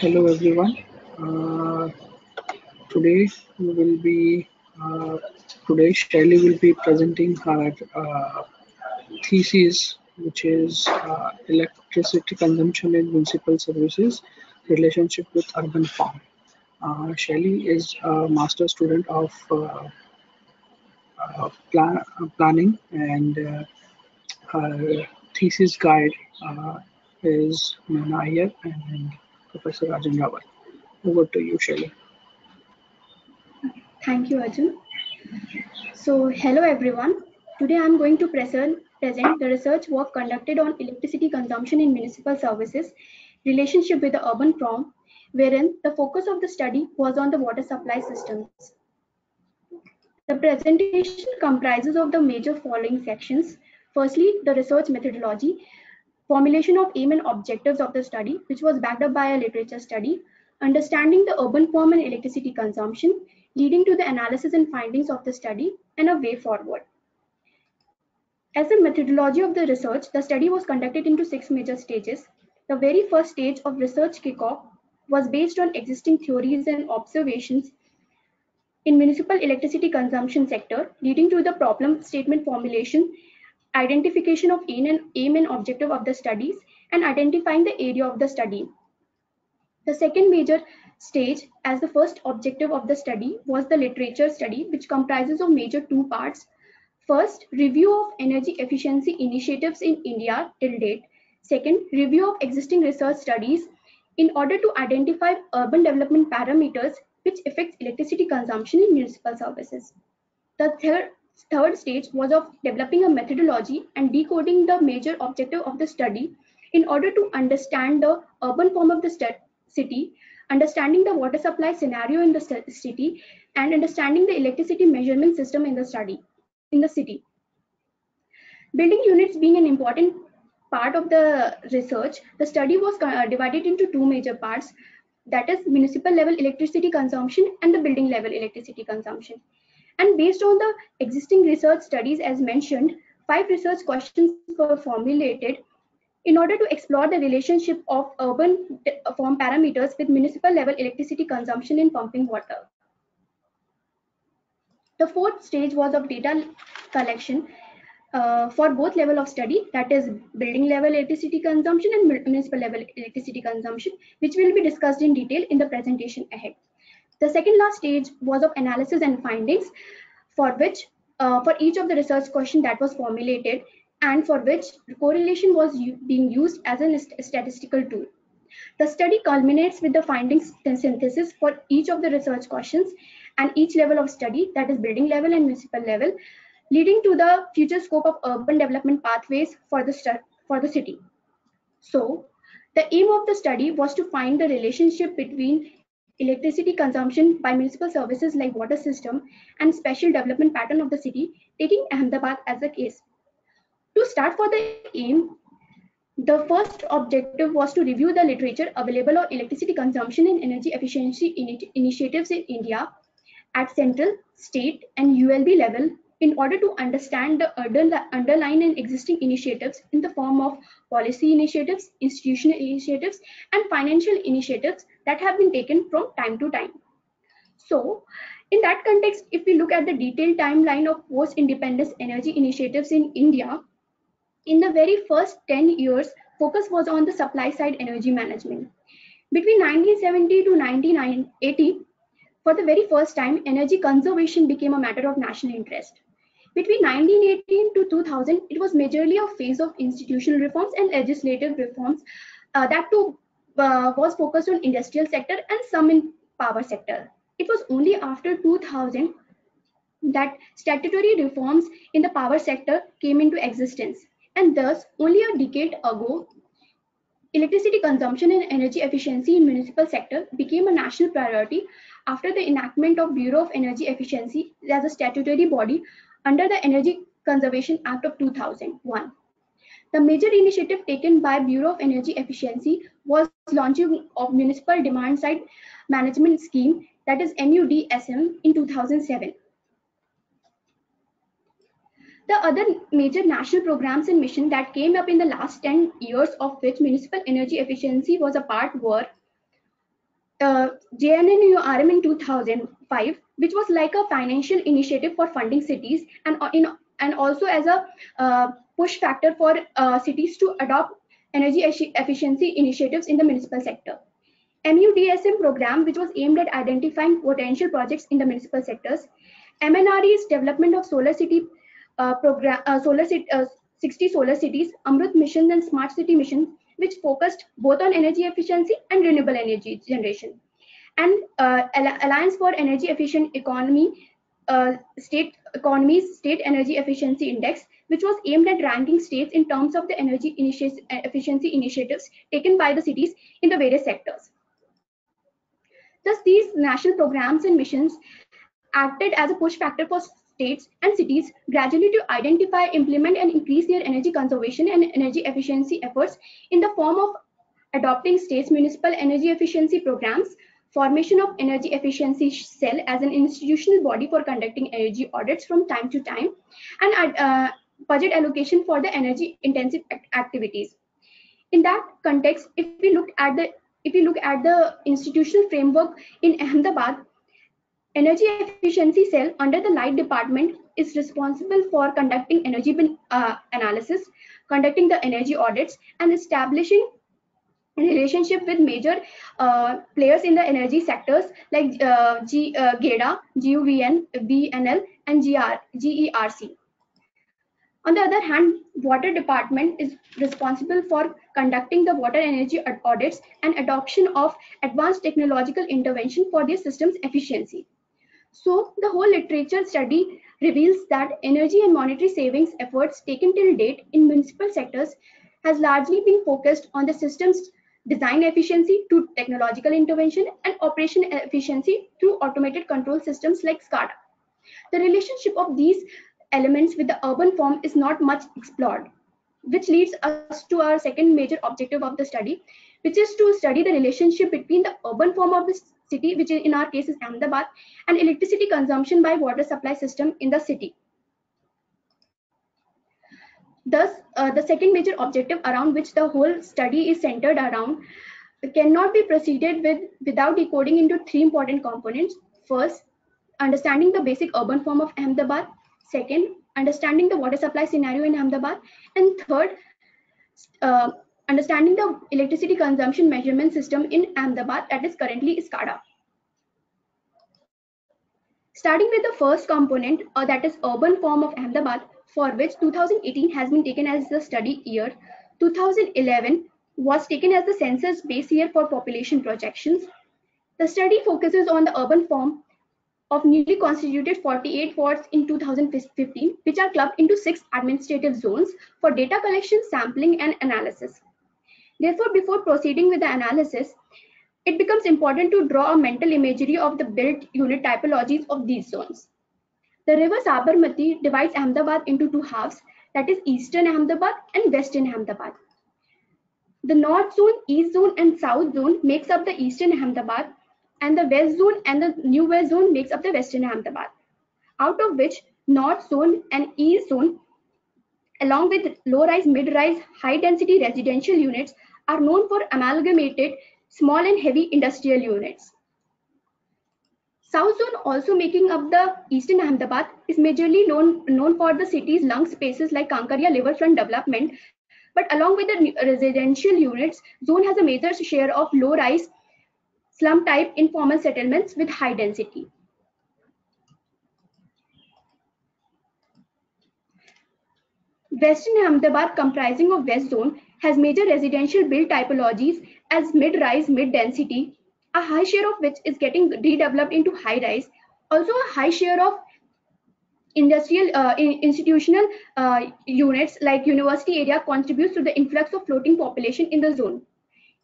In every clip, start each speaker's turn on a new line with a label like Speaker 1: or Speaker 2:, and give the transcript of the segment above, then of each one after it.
Speaker 1: Hello everyone. Uh, today we will be uh, today Shelly will be presenting her uh, thesis, which is uh, electricity consumption in municipal services relationship with urban form. Uh, Shelly is a master student of uh, uh, plan, planning and her thesis guide is Meena Iyer and Professor Rajan Rawat. Over to you, Shelly.
Speaker 2: Thank you, Arjun. So, hello everyone. Today I am going to present, the research work conducted on electricity consumption in municipal services, relationship with the urban form, wherein the focus of the study was on the water supply systems. The presentation comprises of the major following sections. Firstly, the research methodology, formulation of aim and objectives of the study, which was backed up by a literature study, understanding the urban form and electricity consumption, leading to the analysis and findings of the study, and a way forward. As a methodology of the research, the study was conducted into six major stages. The very first stage of research kickoff was based on existing theories and observations in municipal electricity consumption sector, leading to the problem statement formulation identification of aim and, aim and objective of the studies, and identifying the area of the study. The second major stage as the first objective of the study was the literature study, which comprises of major two parts. First, review of energy efficiency initiatives in India till date. Second, review of existing research studies in order to identify urban development parameters which affects electricity consumption in municipal services. The third third stage was of developing a methodology and decoding the major objective of the study in order to understand the urban form of the city, understanding the water supply scenario in the city, and understanding the electricity measurement system in the study in the city. Building units being an important part of the research, the study was uh, divided into two major parts, that is municipal level electricity consumption and the building level electricity consumption. And based on the existing research studies as mentioned, five research questions were formulated in order to explore the relationship of urban form parameters with municipal level electricity consumption in pumping water. The fourth stage was of data collection uh, for both level of study, that is building level electricity consumption and municipal level electricity consumption, which will be discussed in detail in the presentation ahead. The second last stage was of analysis and findings for which uh, for each of the research question that was formulated and for which correlation was being used as a statistical tool. The study culminates with the findings and synthesis for each of the research questions and each level of study that is building level and municipal level leading to the future scope of urban development pathways for the, for the city. So the aim of the study was to find the relationship between electricity consumption by municipal services like water system and spatial development pattern of the city, taking Ahmedabad as a case. To start for the aim, the first objective was to review the literature available on electricity consumption and energy efficiency initiatives in India at central, state, and ULB level in order to understand the underlying and existing initiatives in the form of policy initiatives, institutional initiatives, and financial initiatives that have been taken from time to time. So, in that context, if we look at the detailed timeline of post-independence energy initiatives in India, in the very first 10 years, focus was on the supply side energy management. Between 1970 to 1980, for the very first time, energy conservation became a matter of national interest. Between 1918 to 2000, it was majorly a phase of institutional reforms and legislative reforms uh, that too uh, was focused on industrial sector and some in power sector. It was only after 2000 that statutory reforms in the power sector came into existence. And thus, only a decade ago, electricity consumption and energy efficiency in municipal sector became a national priority after the enactment of Bureau of Energy Efficiency as a statutory body under the Energy Conservation Act of 2001. The major initiative taken by Bureau of Energy Efficiency was launching of Municipal Demand Side Management Scheme that is MUDSM in 2007. The other major national programs and mission that came up in the last 10 years of which municipal energy efficiency was a part were uh, JNNURM in 2005, which was like a financial initiative for funding cities and, uh, in, and also as a uh, push factor for uh, cities to adopt energy efficiency initiatives in the municipal sector. MUDSM program, which was aimed at identifying potential projects in the municipal sectors. MNRE's development of solar city uh, program, uh, solar city, uh, 60 solar cities, Amrut mission and smart city mission, which focused both on energy efficiency and renewable energy generation. And uh, Alliance for Energy Efficient Economy, uh, state economies, state energy efficiency index, which was aimed at ranking states in terms of the energy initi efficiency initiatives taken by the cities in the various sectors. Thus, these national programs and missions acted as a push factor for states and cities gradually to identify, implement, and increase their energy conservation and energy efficiency efforts in the form of adopting states' municipal energy efficiency programs, formation of energy efficiency cell as an institutional body for conducting energy audits from time to time, and uh, budget allocation for the energy intensive activities. In that context, if we look at the if we look at the institutional framework in Ahmedabad, Energy Efficiency Cell under the Light Department is responsible for conducting energy uh, analysis, conducting the energy audits, and establishing relationship with major uh, players in the energy sectors like uh, G, uh, GEDA, GUVN, BNL, and GR, GERC. On the other hand, water department is responsible for conducting the water energy audits and adoption of advanced technological intervention for their system's efficiency. So the whole literature study reveals that energy and monetary savings efforts taken till date in municipal sectors has largely been focused on the system's design efficiency to technological intervention and operation efficiency through automated control systems like SCADA. The relationship of these elements with the urban form is not much explored, which leads us to our second major objective of the study, which is to study the relationship between the urban form of the city, which in our case is Ahmedabad, and electricity consumption by water supply system in the city. Thus, uh, the second major objective around which the whole study is centered around cannot be proceeded with without decoding into three important components. First, understanding the basic urban form of Ahmedabad. Second, understanding the water supply scenario in Ahmedabad. And third, uh, understanding the electricity consumption measurement system in Ahmedabad that is currently SCADA. Starting with the first component, uh, that is urban form of Ahmedabad, for which 2018 has been taken as the study year. 2011 was taken as the census base year for population projections. The study focuses on the urban form of newly constituted 48 wards in 2015, which are clubbed into six administrative zones for data collection, sampling, and analysis. Therefore, before proceeding with the analysis, it becomes important to draw a mental imagery of the built unit typologies of these zones. The river Sabarmati divides Ahmedabad into two halves, that is Eastern Ahmedabad and Western Ahmedabad. The North Zone, East Zone and South Zone makes up the Eastern Ahmedabad and the West Zone and the New West Zone makes up the Western Ahmedabad. Out of which North Zone and East Zone along with low-rise, mid-rise, high-density residential units are known for amalgamated small and heavy industrial units. South zone also making up the eastern Ahmedabad is majorly known, known for the city's lung spaces like Kankaria riverfront development. But along with the residential units, zone has a major share of low-rise slum type informal settlements with high density. Western Ahmedabad comprising of West Zone has major residential build typologies as mid-rise, mid-density, a high share of which is getting redeveloped into high-rise, also a high share of industrial uh, institutional uh, units like university area contributes to the influx of floating population in the zone.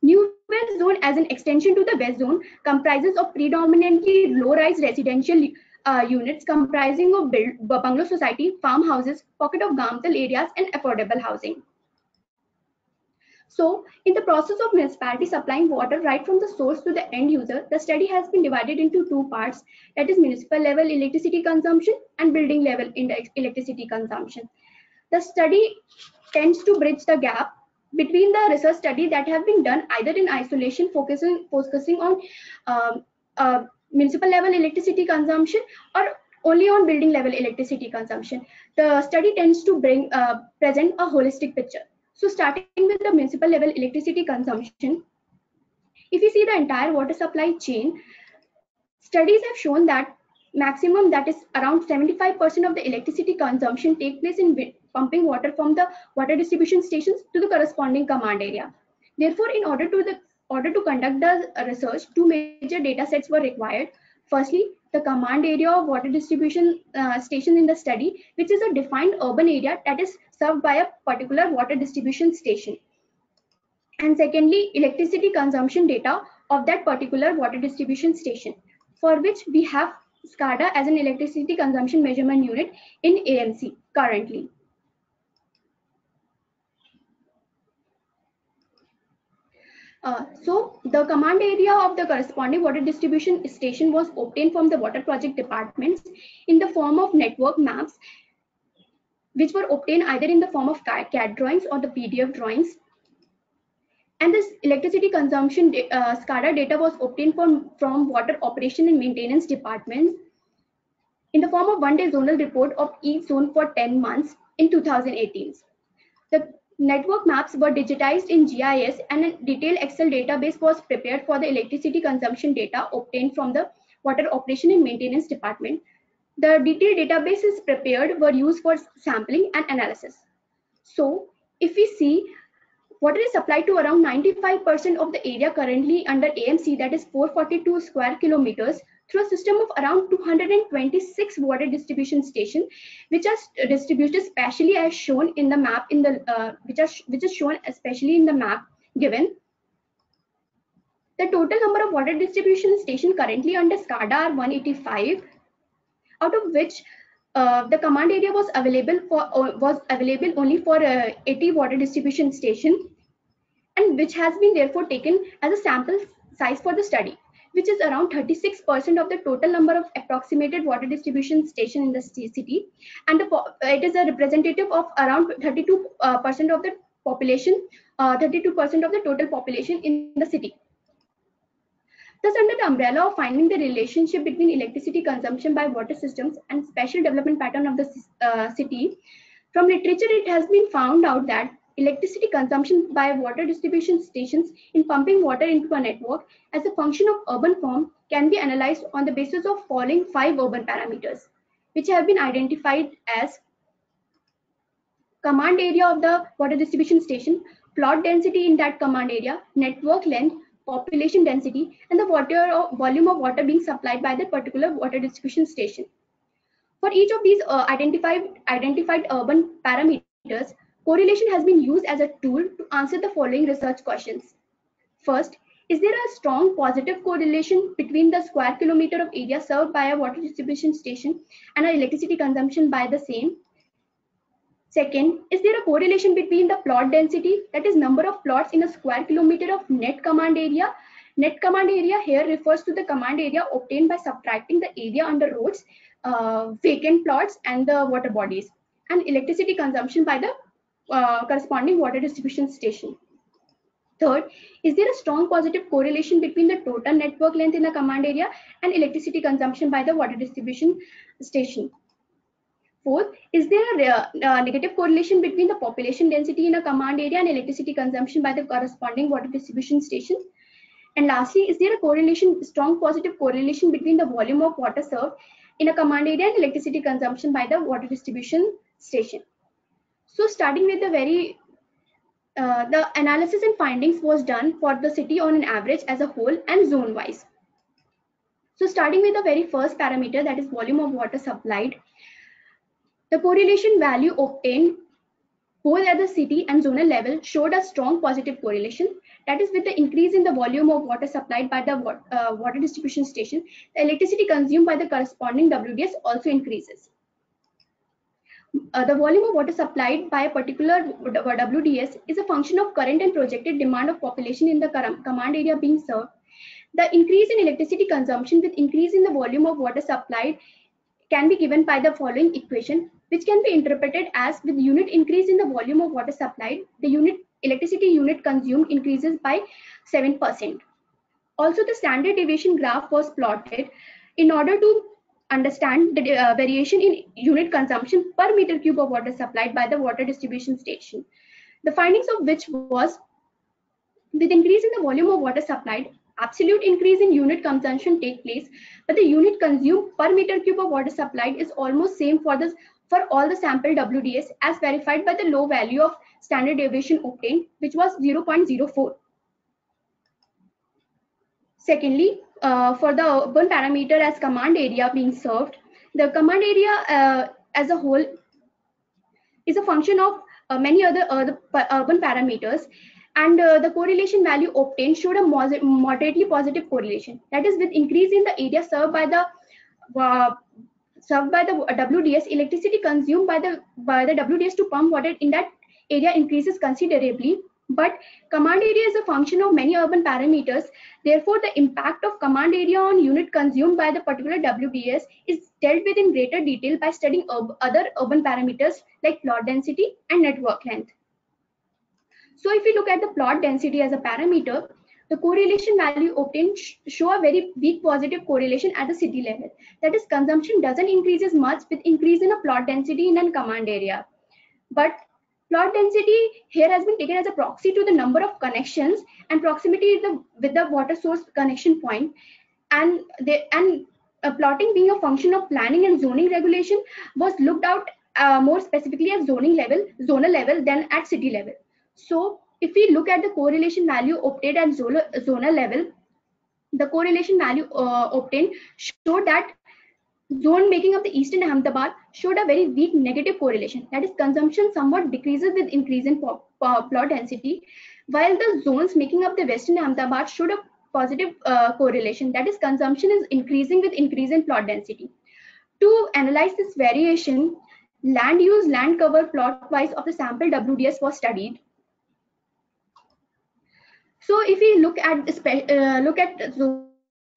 Speaker 2: New West Zone as an extension to the West Zone comprises of predominantly low-rise residential uh, units comprising of build, bungalow society, farmhouses, pocket of Gamtal areas and affordable housing. So in the process of municipality supplying water right from the source to the end user, the study has been divided into two parts, that is municipal level electricity consumption and building level electricity consumption. The study tends to bridge the gap between the research study that have been done either in isolation, focusing, focusing on um, uh, municipal level electricity consumption or only on building level electricity consumption. The study tends to bring uh, present a holistic picture. So starting with the municipal level electricity consumption, if you see the entire water supply chain, studies have shown that maximum that is around 75% of the electricity consumption take place in pumping water from the water distribution stations to the corresponding command area. Therefore, in order to the order to conduct the research, two major data sets were required. Firstly, the command area of water distribution uh, station in the study, which is a defined urban area that is served by a particular water distribution station. And secondly, electricity consumption data of that particular water distribution station, for which we have SCADA as an electricity consumption measurement unit in AMC currently. Uh, so the command area of the corresponding water distribution station was obtained from the water project departments in the form of network maps, which were obtained either in the form of CAD drawings or the PDF drawings. And this electricity consumption uh, SCADA data was obtained from, from water operation and maintenance departments in the form of one day zonal report of each zone for 10 months in 2018. The Network maps were digitized in GIS and a detailed Excel database was prepared for the electricity consumption data obtained from the Water Operation and Maintenance Department. The detailed databases prepared were used for sampling and analysis. So if we see water is supplied to around 95% of the area currently under AMC that is 442 square kilometers through a system of around 226 water distribution stations, which are distributed especially as shown in the map in the uh, which are which is shown especially in the map given. The total number of water distribution stations currently under SCADA are 185, out of which uh, the command area was available for uh, was available only for uh, 80 water distribution station, and which has been therefore taken as a sample size for the study which is around 36% of the total number of approximated water distribution station in the city. And the, it is a representative of around 32% uh, of the population, 32% uh, of the total population in the city. Thus, under the umbrella of finding the relationship between electricity consumption by water systems and spatial development pattern of the uh, city, from literature it has been found out that electricity consumption by water distribution stations in pumping water into a network as a function of urban form can be analyzed on the basis of following five urban parameters, which have been identified as command area of the water distribution station, plot density in that command area, network length, population density, and the water volume of water being supplied by that particular water distribution station. For each of these uh, identified, identified urban parameters, Correlation has been used as a tool to answer the following research questions. First, is there a strong positive correlation between the square kilometer of area served by a water distribution station and electricity consumption by the same? Second, is there a correlation between the plot density, that is number of plots in a square kilometer of net command area? Net command area here refers to the command area obtained by subtracting the area under roads, uh, vacant plots and the water bodies and electricity consumption by the uh, corresponding water distribution station. Third, is there a strong positive correlation between the total network length in the command area and electricity consumption by the water distribution station? Fourth, is there a uh, uh, negative correlation between the population density in a command area and electricity consumption by the corresponding water distribution station? And lastly, is there a correlation, strong positive correlation between the volume of water served in a command area and electricity consumption by the water distribution station? So starting with the very, uh, the analysis and findings was done for the city on an average as a whole and zone wise. So starting with the very first parameter that is volume of water supplied, the correlation value obtained both at the city and zonal level showed a strong positive correlation. That is with the increase in the volume of water supplied by the uh, water distribution station, the electricity consumed by the corresponding WDS also increases. Uh, the volume of water supplied by a particular WDS is a function of current and projected demand of population in the command area being served. The increase in electricity consumption with increase in the volume of water supplied can be given by the following equation, which can be interpreted as with unit increase in the volume of water supplied, the unit electricity unit consumed increases by 7%. Also, the standard deviation graph was plotted in order to understand the uh, variation in unit consumption per meter cube of water supplied by the water distribution station. The findings of which was with increase in the volume of water supplied, absolute increase in unit consumption take place, but the unit consumed per meter cube of water supplied is almost same for this for all the sample WDS as verified by the low value of standard deviation obtained, which was 0.04. Secondly, uh, for the urban parameter as command area being served, the command area uh, as a whole is a function of uh, many other urban parameters and uh, the correlation value obtained showed a moderately positive correlation. That is with increase in the area served by the uh, served by the WDS electricity consumed by the by the WDS to pump water in that area increases considerably but command area is a function of many urban parameters. Therefore, the impact of command area on unit consumed by the particular WDS is dealt with in greater detail by studying other urban parameters like plot density and network length. So if we look at the plot density as a parameter, the correlation value obtained show a very weak positive correlation at the city level. That is, consumption doesn't increase as much with increase in a plot density in a command area. But plot density here has been taken as a proxy to the number of connections and proximity the, with the water source connection point. And they and uh, plotting being a function of planning and zoning regulation was looked out uh, more specifically at zoning level zonal level than at city level. So if we look at the correlation value obtained at zonal, zonal level the correlation value uh, obtained showed that zone making of the eastern Ahmedabad showed a very weak negative correlation. That is, consumption somewhat decreases with increase in plot density, while the zones making up the western Ahmedabad showed a positive uh, correlation. That is, consumption is increasing with increase in plot density. To analyze this variation, land use, land cover plot wise of the sample WDS was studied. So if we look at uh, look at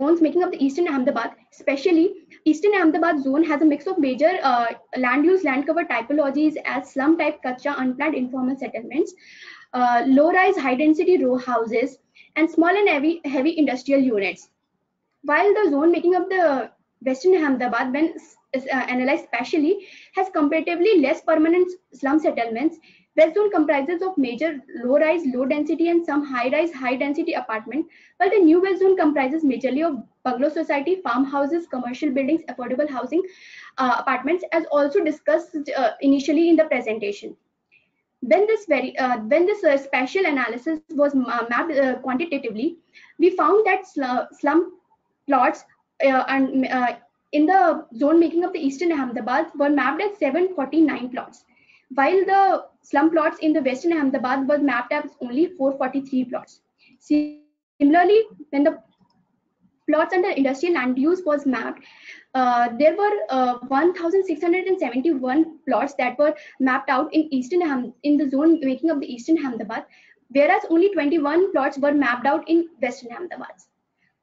Speaker 2: zones making up the eastern Ahmedabad, especially Eastern Ahmedabad zone has a mix of major uh, land use land cover typologies as slum type kacha unplanned informal settlements, uh, low rise high density row houses, and small and heavy, heavy industrial units. While the zone making up the Western Ahmedabad, when uh, analyzed specially, has comparatively less permanent slum settlements, West zone comprises of major low-rise, low-density and some high-rise, high-density apartment, while the new West zone comprises majorly of bungalow society, farmhouses, commercial buildings, affordable housing uh, apartments, as also discussed uh, initially in the presentation. When this very uh, when this uh, spatial analysis was mapped uh, quantitatively, we found that sl slum plots uh, and in the zone making of the eastern Ahmedabad were mapped as 749 plots while the slum plots in the western Ahmedabad were mapped as only 443 plots. Similarly, when the plots under industrial land use was mapped, uh, there were uh, 1,671 plots that were mapped out in eastern Ham in the zone making up the eastern Ahmedabad, whereas only 21 plots were mapped out in western Ahmedabad.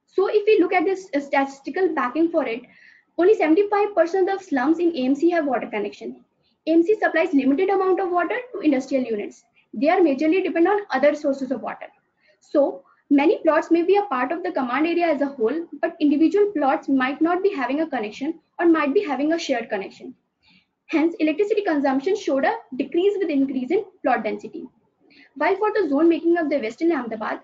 Speaker 2: So if we look at this uh, statistical backing for it, only 75% of slums in AMC have water connection. AMC supplies limited amount of water to industrial units. They are majorly depend on other sources of water. So many plots may be a part of the command area as a whole, but individual plots might not be having a connection or might be having a shared connection. Hence, electricity consumption showed a decrease with increase in plot density. While for the zone making of the Western Ahmedabad,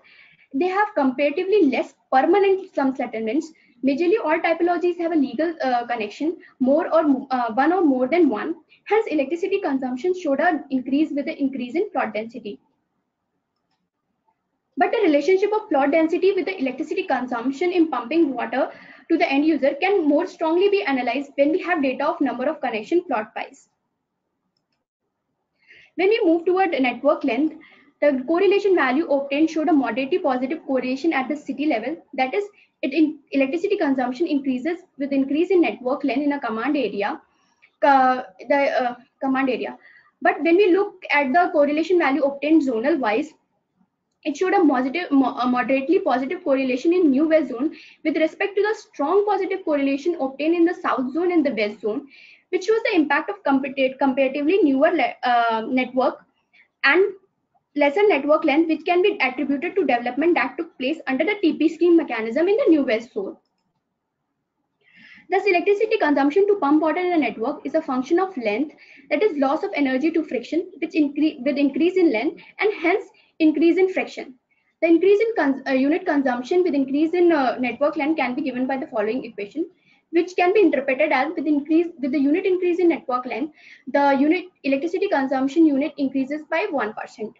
Speaker 2: they have comparatively less permanent slum settlements. Majorly all typologies have a legal uh, connection, more or uh, one or more than one, Hence, electricity consumption showed an increase with the increase in plot density. But the relationship of plot density with the electricity consumption in pumping water to the end user can more strongly be analyzed when we have data of number of connection plot wise. When we move toward network length, the correlation value obtained showed a moderately positive correlation at the city level. That is, it in electricity consumption increases with increase in network length in a command area uh, the uh, command area. But when we look at the correlation value obtained zonal wise, it showed a, positive, moderately positive correlation in New West Zone with respect to the strong positive correlation obtained in the South Zone and the West Zone, which shows the impact of comparatively newer uh, network and lesser network length, which can be attributed to development that took place under the TP scheme mechanism in the New West Zone. Thus, electricity consumption to pump water in a network is a function of length, that is loss of energy to friction, which increase with increase in length and hence increase in friction. The increase in cons uh, unit consumption with increase in uh, network length can be given by the following equation, which can be interpreted as with increase with the unit increase in network length, the unit electricity consumption unit increases by 1%.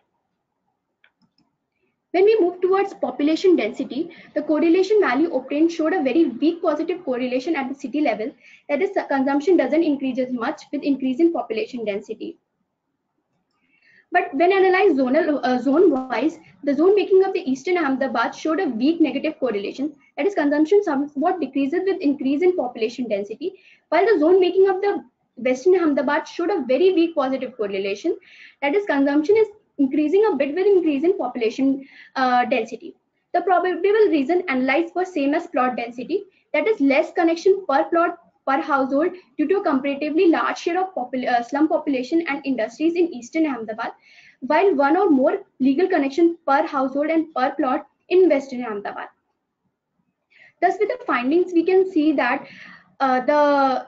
Speaker 2: When we move towards population density, the correlation value obtained showed a very weak positive correlation at the city level. That is, consumption doesn't increase as much with increase in population density. But when analyzed zonal, uh, zone-wise, the zone making of the eastern Ahmedabad showed a weak negative correlation. That is, consumption somewhat decreases with increase in population density, while the zone making of the western Ahmedabad showed a very weak positive correlation. That is, consumption is increasing a bit with increase in population uh, density. The probable reason analyzed was same as plot density, that is less connection per plot per household due to a comparatively large share of popul uh, slum population and industries in eastern Ahmedabad, while one or more legal connection per household and per plot in western Ahmedabad. Thus, with the findings, we can see that uh, the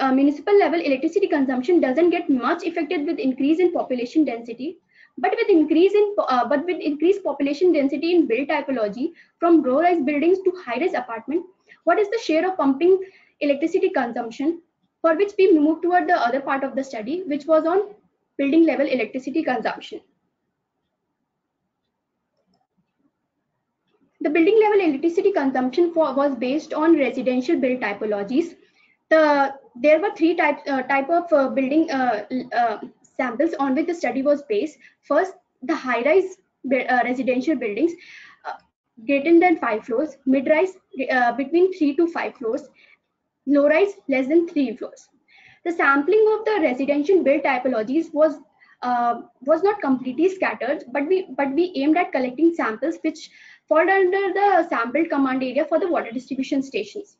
Speaker 2: uh, municipal level electricity consumption doesn't get much affected with increase in population density but with increase in uh, but with increased population density in build typology from low-rise buildings to high-rise apartment, what is the share of pumping electricity consumption? For which we move toward the other part of the study, which was on building level electricity consumption. The building level electricity consumption for, was based on residential build typologies. The, there were three types uh, type of uh, building uh, uh samples on which the study was based. First, the high-rise uh, residential buildings uh, greater than five floors, mid-rise uh, between three to five floors, low-rise less than three floors. The sampling of the residential build typologies was uh, was not completely scattered, but we but we aimed at collecting samples which fall under the sampled command area for the water distribution stations.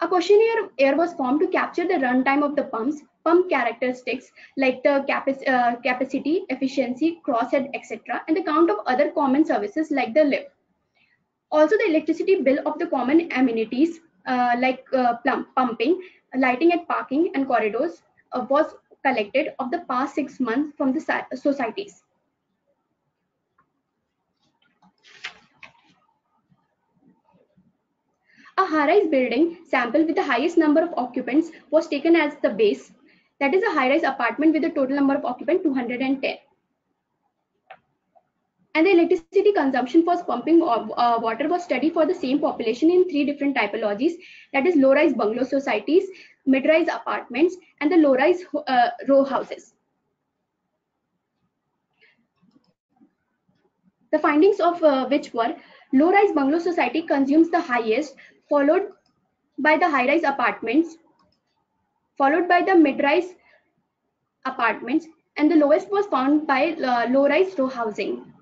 Speaker 2: A questionnaire air was formed to capture the runtime of the pumps, pump characteristics like the capac uh, capacity, efficiency, crosshead, etc., and the count of other common services like the lift. Also, the electricity bill of the common amenities uh, like uh, plump, pumping, lighting at parking and corridors uh, was collected of the past six months from the societies. A high-rise building sample with the highest number of occupants was taken as the base. That is a high-rise apartment with a total number of occupants 210. And the electricity consumption for pumping of, uh, water was studied for the same population in three different typologies. That is low-rise bungalow societies, mid-rise apartments, and the low-rise uh, row houses. The findings of uh, which were low-rise bungalow society consumes the highest followed by the high-rise apartments, followed by the mid-rise apartments, and the lowest was found by uh, low-rise row housing.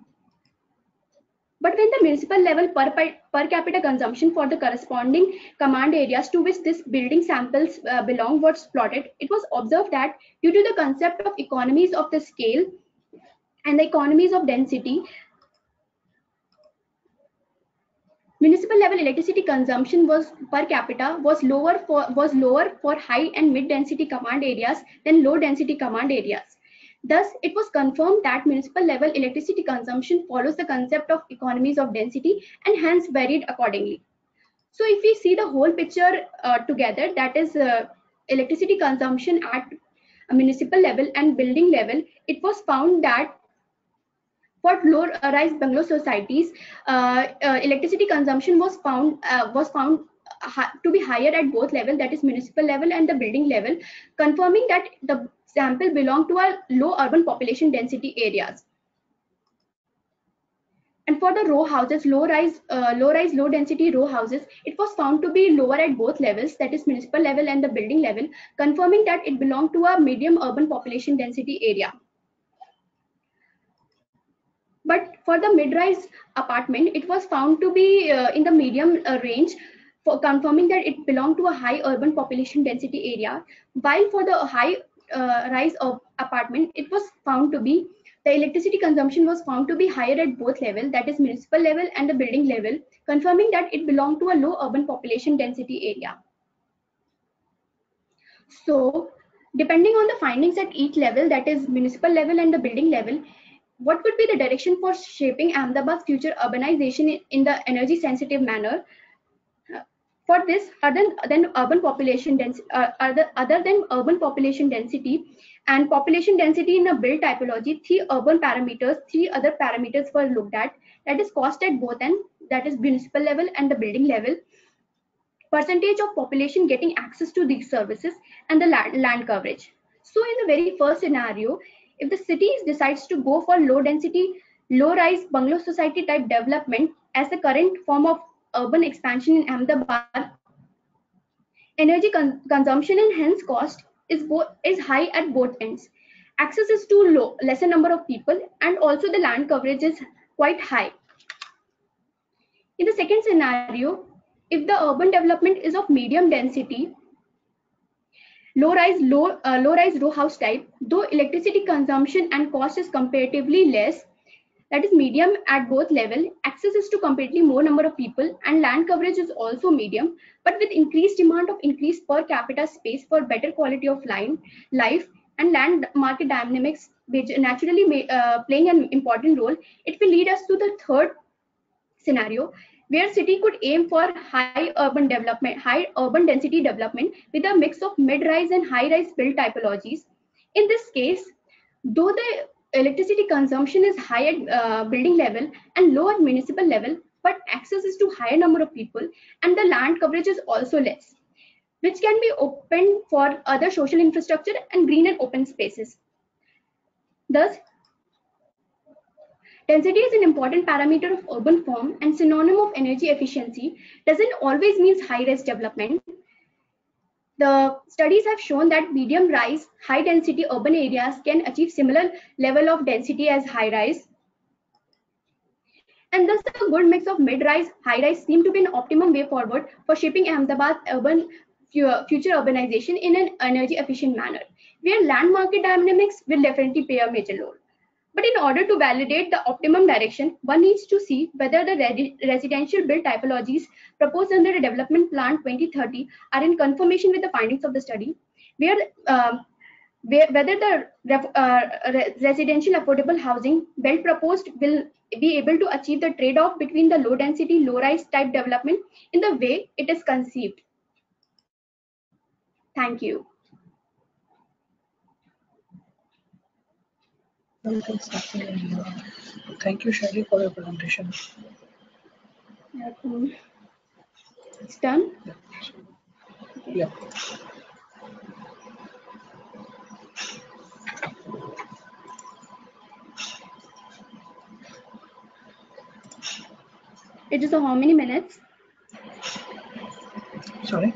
Speaker 2: But when the municipal level per, per capita consumption for the corresponding command areas to which this building samples uh, belong was plotted, it was observed that due to the concept of economies of the scale and the economies of density, municipal level electricity consumption was per capita was lower for was lower for high and mid density command areas than low density command areas. Thus it was confirmed that municipal level electricity consumption follows the concept of economies of density and hence varied accordingly. So if we see the whole picture uh, together that is uh, electricity consumption at municipal level and building level it was found that for low-rise bungalow societies, uh, uh, electricity consumption was found uh, was found to be higher at both level, that is municipal level and the building level, confirming that the sample belonged to a low urban population density areas. and for the row houses, low rise, uh, low rise, low density row houses, it was found to be lower at both levels, that is municipal level and the building level, confirming that it belonged to a medium urban population density area. But for the mid-rise apartment, it was found to be uh, in the medium uh, range, for confirming that it belonged to a high urban population density area. While for the high uh, rise of apartment, it was found to be the electricity consumption was found to be higher at both levels, that is municipal level and the building level, confirming that it belonged to a low urban population density area. So, depending on the findings at each level, that is municipal level and the building level, what would be the direction for shaping Ahmedabad's future urbanization in the energy sensitive manner? For this, other than urban population density, uh, other, other than urban population density, and population density in a built typology, three urban parameters, three other parameters were looked at. That is cost at both end, that is municipal level and the building level, percentage of population getting access to these services, and the land, land coverage. So in the very first scenario, if the city decides to go for low density, low rise bungalow society type development as the current form of urban expansion in Ahmedabad, energy con consumption and hence cost is both is high at both ends. Access is too low, lesser number of people, and also the land coverage is quite high. In the second scenario, if the urban development is of medium density, low rise low uh, low rise row house type, though electricity consumption and cost is comparatively less, that is medium at both level access is to comparatively more number of people and land coverage is also medium but with increased demand of increased per capita space for better quality of line, life and land market dynamics which naturally may, uh, playing an important role it will lead us to the third scenario where city could aim for high urban development high urban density development with a mix of mid-rise and high-rise build typologies in this case though the electricity consumption is high at uh, building level and low at municipal level, but access is to higher number of people and the land coverage is also less, which can be opened for other social infrastructure and green and open spaces. Thus, density is an important parameter of urban form and synonym of energy efficiency doesn't always mean high-rise development the studies have shown that medium rise, high density urban areas can achieve similar level of density as high rise. And thus a good mix of mid-rise, high-rise seem to be an optimum way forward for shaping Ahmedabad urban future urbanization in an energy efficient manner, where land market dynamics will definitely play a major role. But in order to validate the optimum direction, one needs to see whether the residential build typologies proposed under the Development Plan 2030 are in conformation with the findings of the study, where, uh, where whether the uh, residential affordable housing build proposed will be able to achieve the trade-off between the low density, low rise type development in the way it is conceived. Thank you.
Speaker 1: Thank you, Shelley, for your presentation.
Speaker 2: It's done?
Speaker 1: Yeah.
Speaker 2: It is a how many minutes?
Speaker 1: Sorry?